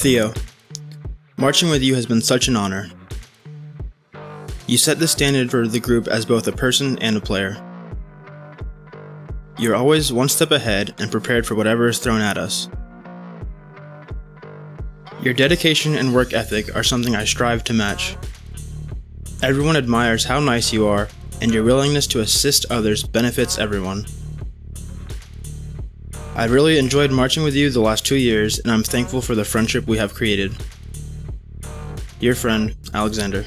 Theo, marching with you has been such an honor. You set the standard for the group as both a person and a player. You're always one step ahead and prepared for whatever is thrown at us. Your dedication and work ethic are something I strive to match. Everyone admires how nice you are, and your willingness to assist others benefits everyone. I really enjoyed marching with you the last two years, and I'm thankful for the friendship we have created. Your friend, Alexander.